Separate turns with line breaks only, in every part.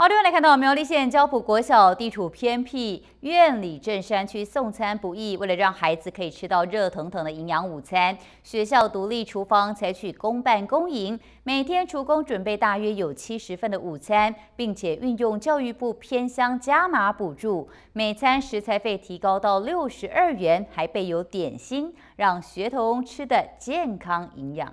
好，另外来看到苗栗县交浦国小地处偏僻院里镇山区，送餐不易。为了让孩子可以吃到热腾腾的营养午餐，学校独立厨房采取公办公营，每天厨工准备大约有七十份的午餐，并且运用教育部偏乡加码补助，每餐食材费提高到六十二元，还备有点心，让学童吃的健康营养。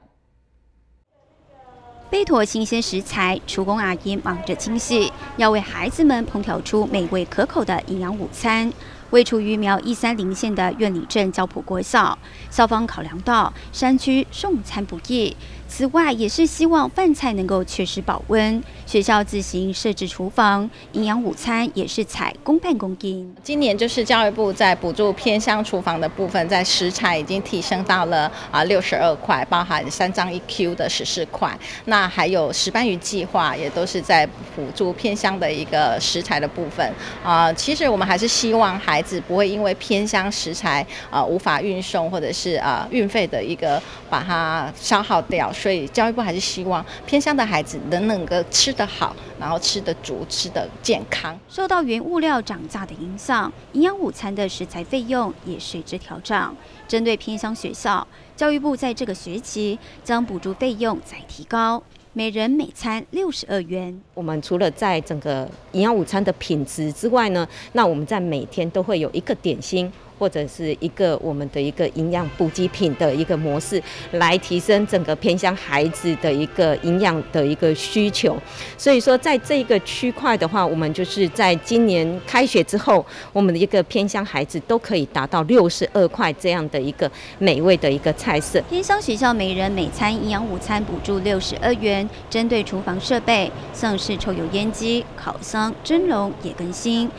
备妥新鲜食材，厨工阿姨忙着精细，要为孩子们烹调出美味可口的营养午餐。位处于苗一三零线的苑里镇交浦国小，校方考量到山区送餐不易，此外也是希望饭菜能够确实保温。学校自行设置厨房，营养午餐也是采公办公金。
今年就是教育部在补助偏乡厨房的部分，在食材已经提升到了啊六十二块，包含三张一 Q 的十四块。那还有石斑鱼计划也都是在补助偏乡的一个食材的部分啊。其实我们还是希望还孩子不会因为偏乡食材啊无法运送，或者是啊运费的一个把它消耗掉，所以教育部还是希望偏乡的孩子能能够吃得好，然后吃得足，吃得健康。
受到原物料涨价的影响，营养午餐的食材费用也随之调涨。针对偏乡学校，教育部在这个学期将补助费用再提高。每人每餐六十二元。
我们除了在整个营养午餐的品质之外呢，那我们在每天都会有一个点心。或者是一个我们的一个营养补给品的一个模式，来提升整个偏乡孩子的一个营养的一个需求。所以说，在这个区块的话，我们就是在今年开学之后，我们的一个偏乡孩子都可以达到六十二块这样的一个美味的一个菜色。
偏乡学校每人每餐营养午餐补助六十二元，针对厨房设备，像是抽油烟机、烤箱、蒸笼也更新。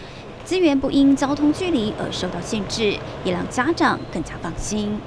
资源不因交通距离而受到限制，也让家长更加放心。